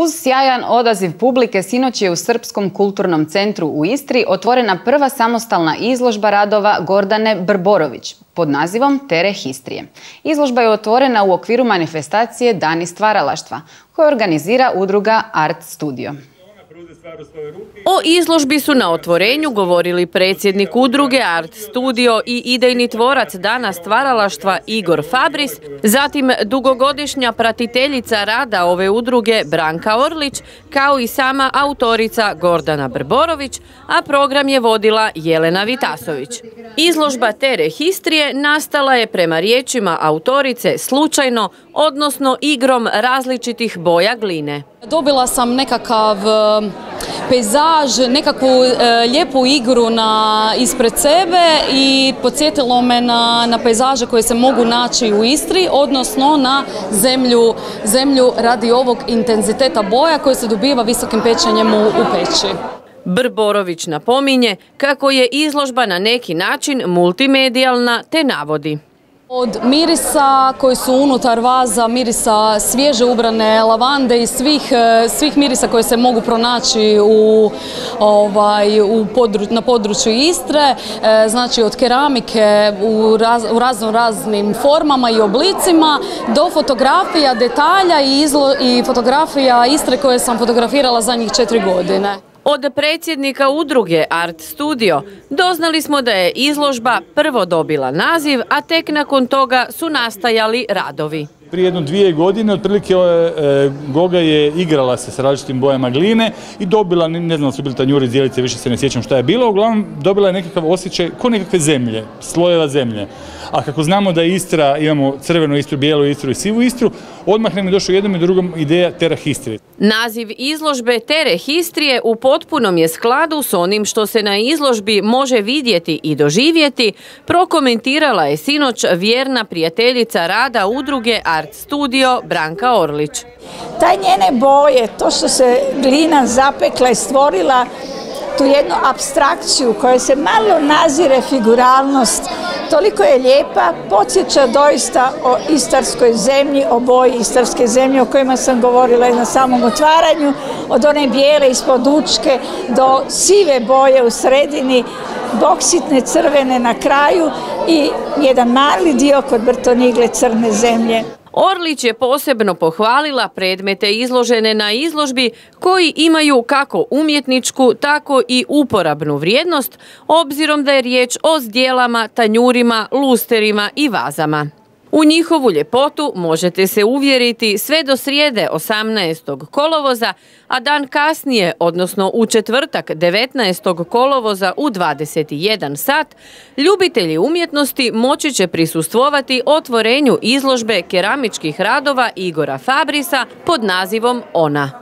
Uz sjajan odaziv publike sinoć je u Srpskom kulturnom centru u Istri otvorena prva samostalna izložba radova Gordane Brborović pod nazivom Tere Histrije. Izložba je otvorena u okviru manifestacije Dani stvaralaštva koju organizira udruga Art Studio. O izložbi su na otvorenju govorili predsjednik udruge Art Studio i idejni tvorac dana stvaralaštva Igor Fabris, zatim dugogodišnja pratiteljica rada ove udruge Branka Orlić, kao i sama autorica Gordana Brborović, a program je vodila Jelena Vitasović. Izložba Tere Histrije nastala je prema riječima autorice slučajno, odnosno igrom različitih boja gline. Dobila sam nekakav e, pejzaž, nekakvu e, lijepu igru na, ispred sebe i podsjetilo me na, na pejzaže koje se mogu naći u Istri, odnosno na zemlju, zemlju radi ovog intenziteta boja koje se dobiva visokim pečenjem u, u peći. Brborović napominje kako je izložba na neki način multimedijalna te navodi. Od mirisa koji su unutar vaza, mirisa svježe ubrane lavande i svih, e, svih mirisa koje se mogu pronaći u, ovaj, u na području Istre, e, znači od keramike u, raz, u razno raznim formama i oblicima, do fotografija, detalja i, izlo, i fotografija Istre koje sam fotografirala zadnjih četiri godine. Od predsjednika udruge Art Studio doznali smo da je izložba prvo dobila naziv, a tek nakon toga su nastajali radovi. Prije jedno dvije godine, otprilike e, Goga je igrala se s različitim bojama gline i dobila, ne znam su bili tanjuri, zdjelice, više se ne sjećam šta je bilo, uglavnom dobila je nekakav osjećaj ko nekakve zemlje, slojeva zemlje. A kako znamo da Istra, imamo crvenu Istru, bijelu Istru i sivu Istru, odmah nam je došlo jednom i drugom ideja Tera Histrije. Naziv izložbe Tere Histrije u potpunom je skladu s onim što se na izložbi može vidjeti i doživjeti, prokomentirala je sinoć vjerna prijateljica rada udruge Art Studio Branka Orlić. Taj njene boje, to što se glina zapekla i stvorila tu jednu abstrakciju koja se malo nazire figuralnost, toliko je lijepa, podsjeća doista o istarskoj zemlji, o boji istarske zemlje o kojima sam govorila na samom otvaranju, od one bijele ispod učke do sive boje u sredini, boksitne crvene na kraju i jedan mali dio kod Brtonigle crne zemlje. Orlić je posebno pohvalila predmete izložene na izložbi koji imaju kako umjetničku, tako i uporabnu vrijednost, obzirom da je riječ o zdjelama, tanjurima, lusterima i vazama. U njihovu ljepotu možete se uvjeriti sve do srijede 18. kolovoza, a dan kasnije, odnosno u četvrtak 19. kolovoza u 21 sat, ljubitelji umjetnosti moći će prisustvovati otvorenju izložbe keramičkih radova Igora Fabrisa pod nazivom Ona.